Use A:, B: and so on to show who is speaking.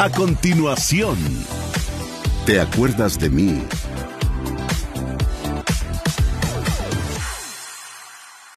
A: A continuación, ¿te acuerdas de mí?